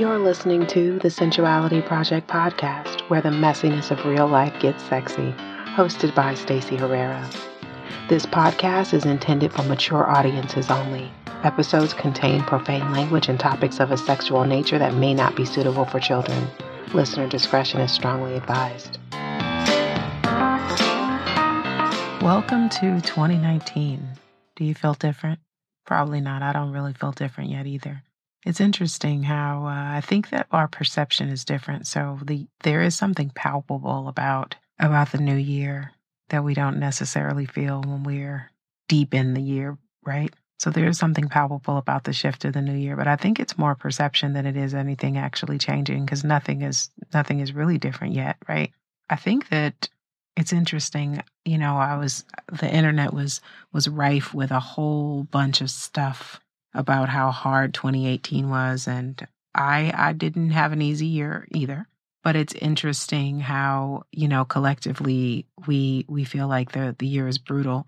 You're listening to the Sensuality Project podcast, where the messiness of real life gets sexy, hosted by Stacey Herrera. This podcast is intended for mature audiences only. Episodes contain profane language and topics of a sexual nature that may not be suitable for children. Listener discretion is strongly advised. Welcome to 2019. Do you feel different? Probably not. I don't really feel different yet either. It's interesting how uh, I think that our perception is different. So the there is something palpable about about the new year that we don't necessarily feel when we're deep in the year, right? So there is something palpable about the shift of the new year, but I think it's more perception than it is anything actually changing because nothing is nothing is really different yet, right? I think that it's interesting, you know, I was the internet was was rife with a whole bunch of stuff about how hard 2018 was and I I didn't have an easy year either. But it's interesting how, you know, collectively we we feel like the the year is brutal.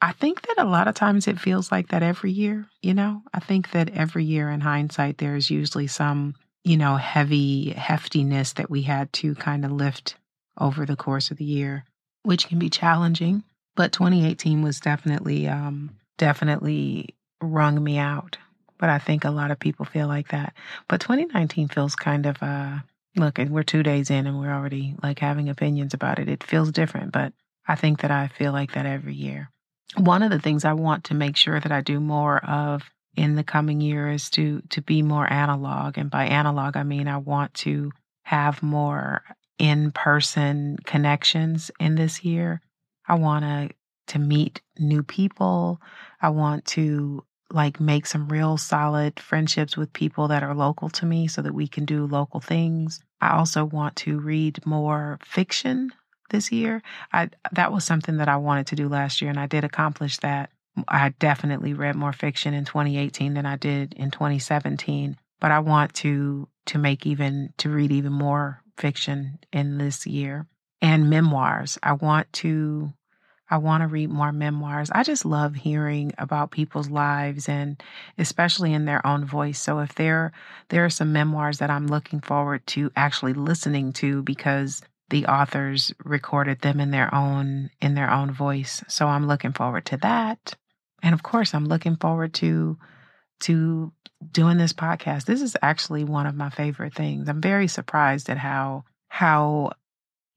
I think that a lot of times it feels like that every year, you know? I think that every year in hindsight there's usually some, you know, heavy heftiness that we had to kind of lift over the course of the year, which can be challenging. But 2018 was definitely um definitely wrung me out. But I think a lot of people feel like that. But 2019 feels kind of uh look, we're 2 days in and we're already like having opinions about it. It feels different, but I think that I feel like that every year. One of the things I want to make sure that I do more of in the coming year is to to be more analog and by analog I mean I want to have more in-person connections in this year. I want to to meet new people. I want to like make some real solid friendships with people that are local to me so that we can do local things. I also want to read more fiction this year. I that was something that I wanted to do last year and I did accomplish that. I definitely read more fiction in 2018 than I did in 2017, but I want to to make even to read even more fiction in this year and memoirs. I want to I want to read more memoirs. I just love hearing about people's lives and especially in their own voice. So if there there are some memoirs that I'm looking forward to actually listening to because the authors recorded them in their own in their own voice. So I'm looking forward to that. And of course, I'm looking forward to to doing this podcast. This is actually one of my favorite things. I'm very surprised at how how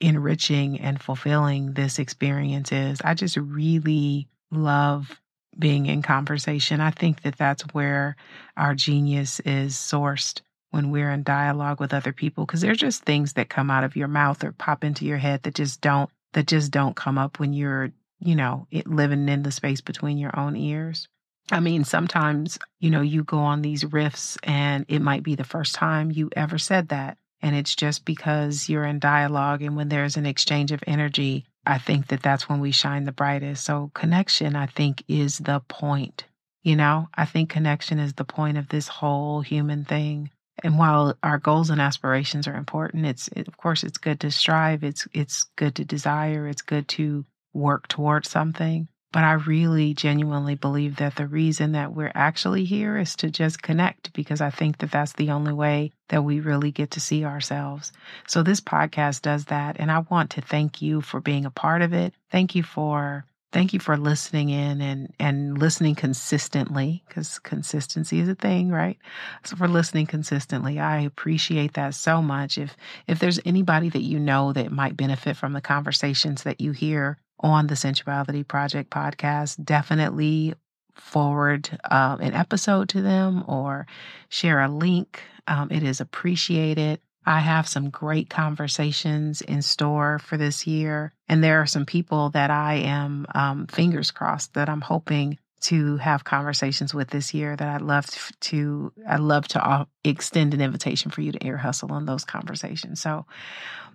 enriching and fulfilling this experience is. I just really love being in conversation. I think that that's where our genius is sourced when we're in dialogue with other people because there's just things that come out of your mouth or pop into your head that just don't that just don't come up when you're, you know, it, living in the space between your own ears. I mean, sometimes, you know, you go on these riffs and it might be the first time you ever said that. And it's just because you're in dialogue and when there's an exchange of energy, I think that that's when we shine the brightest. So, connection, I think, is the point. You know, I think connection is the point of this whole human thing. And while our goals and aspirations are important, it's it, of course it's good to strive. It's it's good to desire. It's good to work towards something. But I really genuinely believe that the reason that we're actually here is to just connect because I think that that's the only way that we really get to see ourselves. So this podcast does that. And I want to thank you for being a part of it. Thank you for Thank you for listening in and, and listening consistently because consistency is a thing, right? So for listening consistently, I appreciate that so much. If, if there's anybody that you know that might benefit from the conversations that you hear on the Sensuality Project podcast, definitely forward um, an episode to them or share a link. Um, it is appreciated. I have some great conversations in store for this year. And there are some people that I am, um, fingers crossed, that I'm hoping to have conversations with this year that I'd love to, I'd love to extend an invitation for you to ear hustle on those conversations. So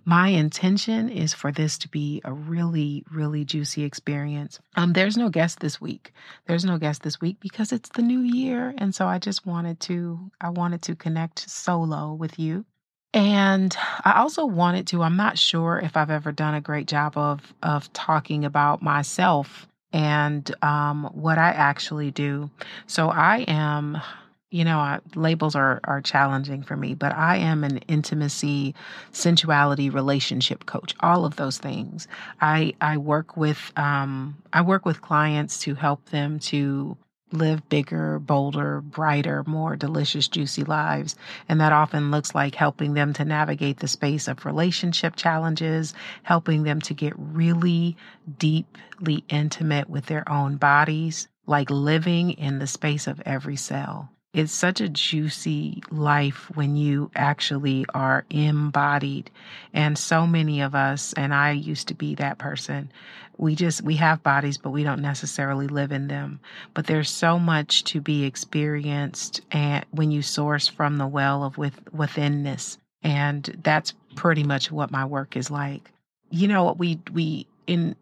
my intention is for this to be a really, really juicy experience. Um, there's no guest this week. There's no guest this week because it's the new year. And so I just wanted to, I wanted to connect solo with you. And I also wanted to, I'm not sure if I've ever done a great job of of talking about myself and um, what I actually do. So I am you know, I, labels are are challenging for me, but I am an intimacy, sensuality, relationship coach. All of those things. I I work with um I work with clients to help them to live bigger, bolder, brighter, more delicious, juicy lives. And that often looks like helping them to navigate the space of relationship challenges, helping them to get really deeply intimate with their own bodies, like living in the space of every cell. It's such a juicy life when you actually are embodied. And so many of us, and I used to be that person, we just, we have bodies, but we don't necessarily live in them. But there's so much to be experienced and when you source from the well of with, withinness. And that's pretty much what my work is like. You know what we, we, in,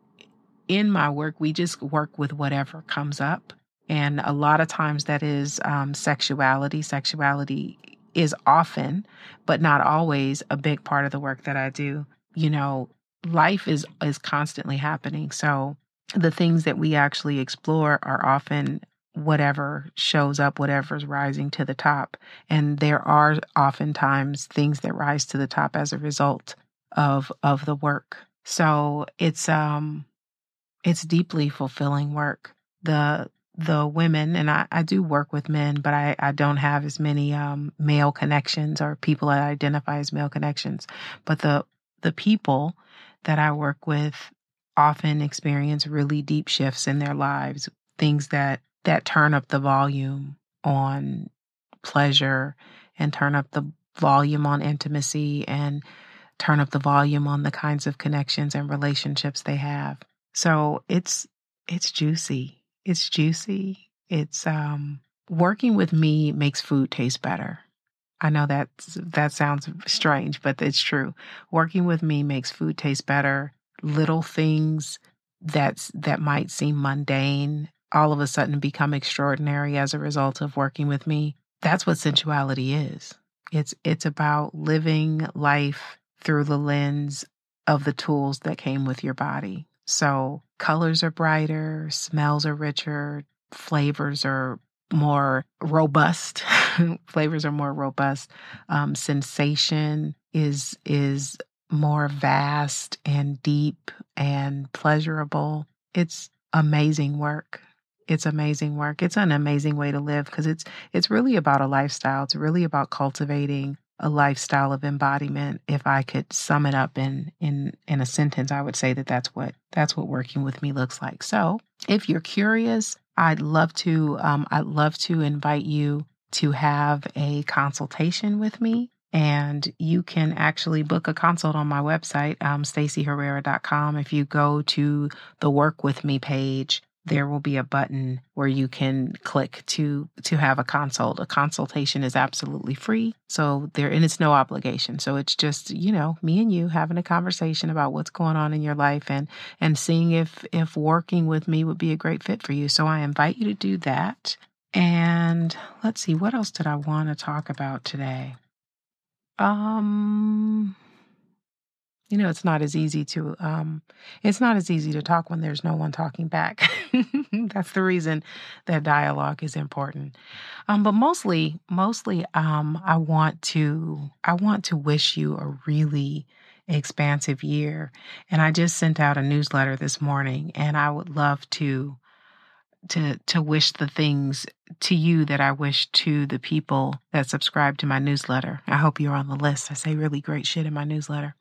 in my work, we just work with whatever comes up and a lot of times that is um, sexuality. Sexuality is often, but not always, a big part of the work that I do. You know, life is is constantly happening. So the things that we actually explore are often whatever shows up, whatever's rising to the top. And there are oftentimes things that rise to the top as a result of of the work. So it's um it's deeply fulfilling work. The the women, and I, I do work with men, but I, I don't have as many um, male connections or people that identify as male connections. But the the people that I work with often experience really deep shifts in their lives, things that that turn up the volume on pleasure and turn up the volume on intimacy and turn up the volume on the kinds of connections and relationships they have. So it's it's juicy it's juicy. It's um working with me makes food taste better. I know that that sounds strange, but it's true. Working with me makes food taste better. Little things that's that might seem mundane all of a sudden become extraordinary as a result of working with me. That's what sensuality is. It's it's about living life through the lens of the tools that came with your body. So colors are brighter, smells are richer, flavors are more robust. flavors are more robust. Um, sensation is is more vast and deep and pleasurable. It's amazing work. It's amazing work. It's an amazing way to live because it's it's really about a lifestyle. It's really about cultivating a lifestyle of embodiment if i could sum it up in in in a sentence i would say that that's what that's what working with me looks like. So if you're curious i'd love to um, i'd love to invite you to have a consultation with me and you can actually book a consult on my website um, staceyherrera.com if you go to the work with me page there will be a button where you can click to to have a consult. A consultation is absolutely free. So there and it's no obligation. So it's just, you know, me and you having a conversation about what's going on in your life and and seeing if if working with me would be a great fit for you. So I invite you to do that. And let's see, what else did I want to talk about today? Um you know it's not as easy to um it's not as easy to talk when there's no one talking back. That's the reason that dialogue is important. Um but mostly mostly um i want to i want to wish you a really expansive year. And i just sent out a newsletter this morning and i would love to to to wish the things to you that I wish to the people that subscribe to my newsletter. I hope you're on the list. I say really great shit in my newsletter.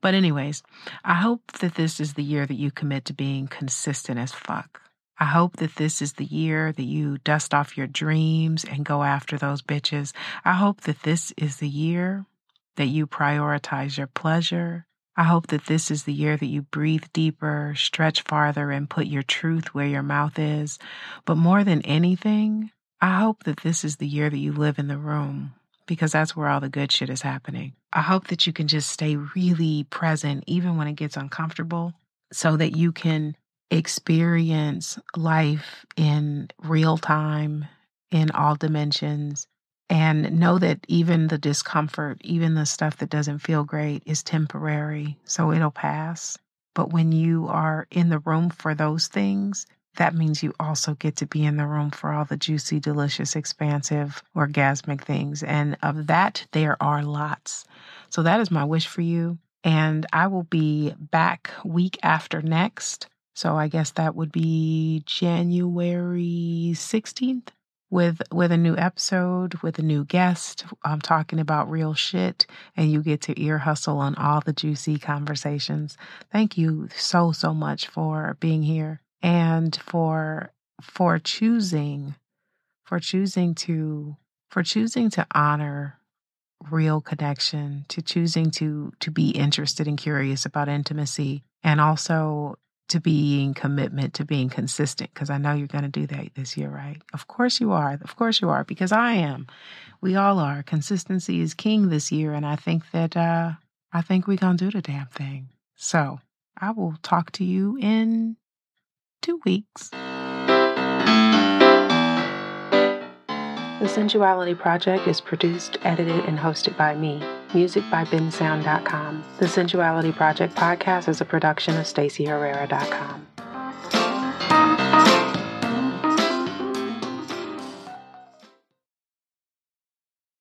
But anyways, I hope that this is the year that you commit to being consistent as fuck. I hope that this is the year that you dust off your dreams and go after those bitches. I hope that this is the year that you prioritize your pleasure I hope that this is the year that you breathe deeper, stretch farther, and put your truth where your mouth is. But more than anything, I hope that this is the year that you live in the room because that's where all the good shit is happening. I hope that you can just stay really present even when it gets uncomfortable so that you can experience life in real time, in all dimensions, and know that even the discomfort, even the stuff that doesn't feel great is temporary. So it'll pass. But when you are in the room for those things, that means you also get to be in the room for all the juicy, delicious, expansive, orgasmic things. And of that, there are lots. So that is my wish for you. And I will be back week after next. So I guess that would be January 16th with with a new episode with a new guest i'm talking about real shit and you get to ear hustle on all the juicy conversations. Thank you so so much for being here and for for choosing for choosing to for choosing to honor real connection to choosing to to be interested and curious about intimacy and also to being commitment to being consistent because I know you're going to do that this year, right? Of course you are. Of course you are because I am. We all are. Consistency is king this year and I think that uh I think we're going to do the damn thing. So, I will talk to you in 2 weeks. The Sensuality Project is produced, edited, and hosted by me. Music by bensound.com. The Sensuality Project podcast is a production of StaceyHerrera.com.